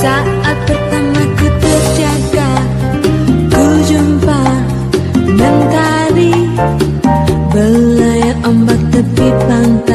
Saat pertama ku terjaga Ku jumpa mentari Belayar ombak tepi pantai